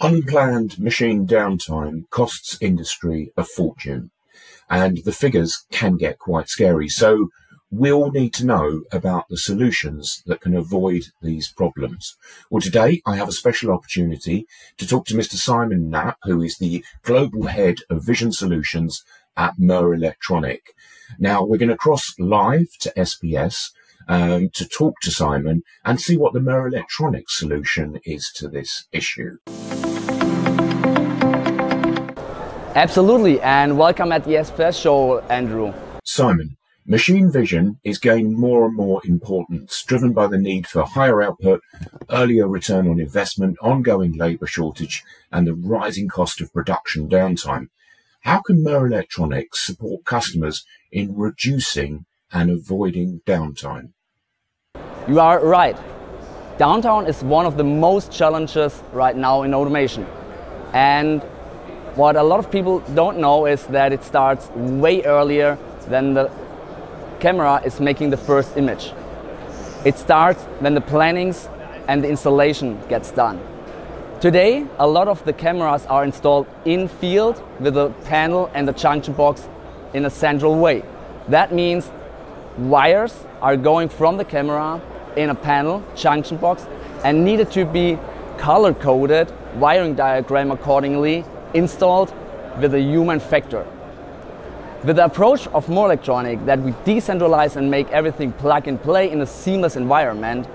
Unplanned machine downtime costs industry a fortune, and the figures can get quite scary. So we all need to know about the solutions that can avoid these problems. Well, today I have a special opportunity to talk to Mr. Simon Knapp, who is the global head of vision solutions at Murrelektronik. Now we're going to cross live to SPS um, to talk to Simon and see what the Murrelektronik solution is to this issue. Absolutely, and welcome at the SPS show, Andrew. Simon, machine vision is gaining more and more importance, driven by the need for higher output, earlier return on investment, ongoing labour shortage, and the rising cost of production downtime. How can Mer Electronics support customers in reducing and avoiding downtime? You are right. Downtime is one of the most challenges right now in automation. And what a lot of people don't know is that it starts way earlier than the camera is making the first image. It starts when the plannings and the installation gets done. Today, a lot of the cameras are installed in field with a panel and a junction box in a central way. That means wires are going from the camera in a panel, junction box, and needed to be color coded, wiring diagram accordingly, installed with a human factor. With the approach of Murrelektronik that we decentralize and make everything plug and play in a seamless environment,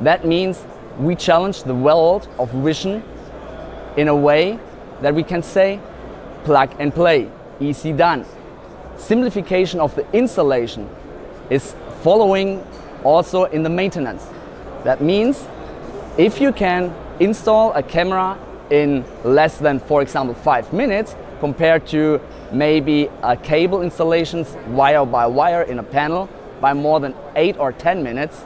that means we challenge the world of vision in a way that we can say plug and play, easy done. Simplification of the installation is following also in the maintenance. That means if you can install a camera in less than, for example, five minutes compared to maybe a cable installations wire by wire in a panel by more than eight or 10 minutes.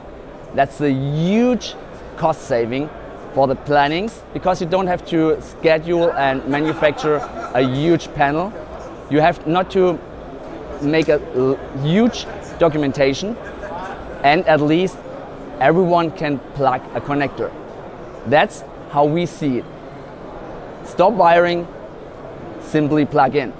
That's a huge cost saving for the plannings because you don't have to schedule and manufacture a huge panel. You have not to make a huge documentation and at least everyone can plug a connector. That's how we see it. Stop wiring, simply plug in.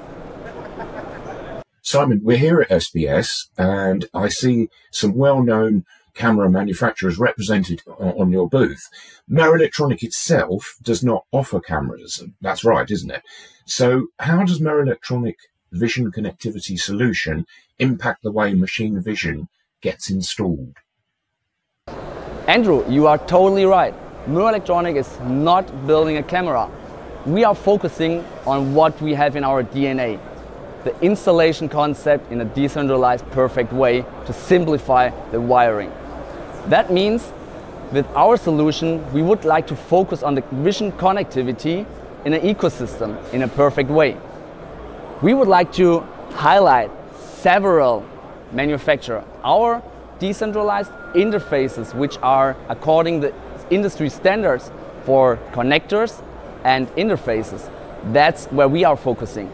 Simon, we're here at SPS and I see some well-known camera manufacturers represented on your booth. Murrelektronik itself does not offer cameras. That's right, isn't it? So how does Murrelektronik vision connectivity solution impact the way machine vision gets installed? Andrew, you are totally right. Murrelektronik is not building a camera we are focusing on what we have in our DNA, the installation concept in a decentralized, perfect way to simplify the wiring. That means with our solution, we would like to focus on the vision connectivity in an ecosystem in a perfect way. We would like to highlight several manufacturers. Our decentralized interfaces, which are according the industry standards for connectors and interfaces. That's where we are focusing.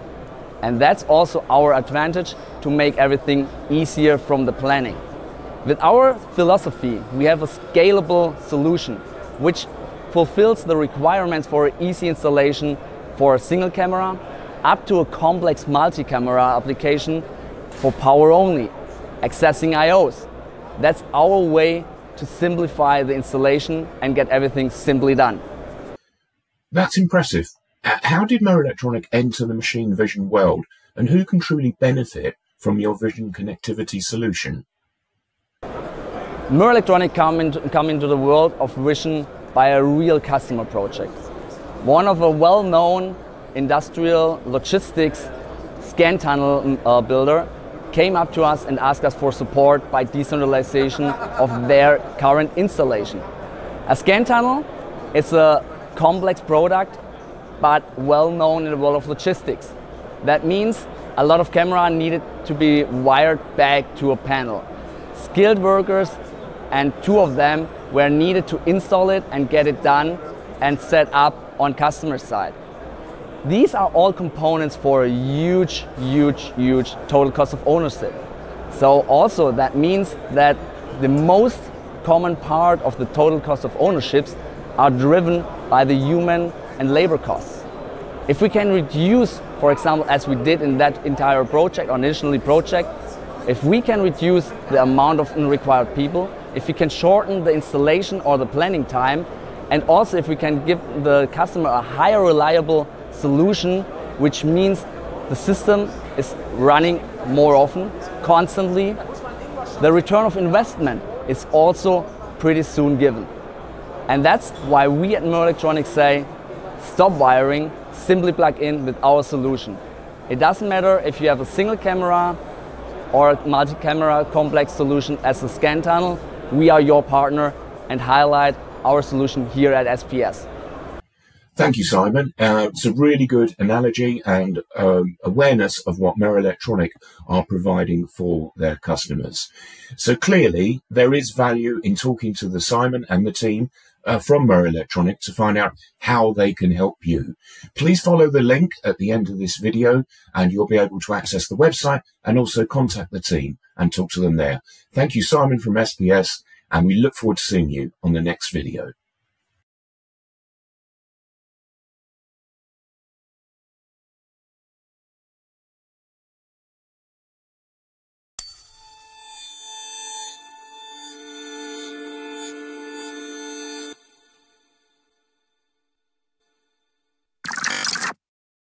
And that's also our advantage to make everything easier from the planning. With our philosophy, we have a scalable solution which fulfills the requirements for easy installation for a single camera up to a complex multi-camera application for power only, accessing IOs. That's our way to simplify the installation and get everything simply done. That's impressive. How did Murrelektronik enter the machine vision world, and who can truly benefit from your vision connectivity solution? Murrelektronik come into, come into the world of vision by a real customer project. One of a well-known industrial logistics scan tunnel uh, builder came up to us and asked us for support by decentralization of their current installation. A scan tunnel is a complex product, but well known in the world of logistics. That means a lot of camera needed to be wired back to a panel. Skilled workers and two of them were needed to install it and get it done and set up on customer side. These are all components for a huge, huge, huge total cost of ownership. So also that means that the most common part of the total cost of ownerships are driven by the human and labor costs. If we can reduce, for example, as we did in that entire project, or initially project, if we can reduce the amount of required people, if we can shorten the installation or the planning time, and also if we can give the customer a higher reliable solution, which means the system is running more often, constantly, the return of investment is also pretty soon given. And that's why we at Mo Electronics say, stop wiring, simply plug in with our solution. It doesn't matter if you have a single camera or a multi-camera complex solution as a scan tunnel, we are your partner and highlight our solution here at SPS. Thank you, Simon. Uh, it's a really good analogy and um, awareness of what Murrelektronik are providing for their customers. So clearly, there is value in talking to the Simon and the team uh, from Murrelektronik to find out how they can help you. Please follow the link at the end of this video and you'll be able to access the website and also contact the team and talk to them there. Thank you, Simon from SPS, and we look forward to seeing you on the next video.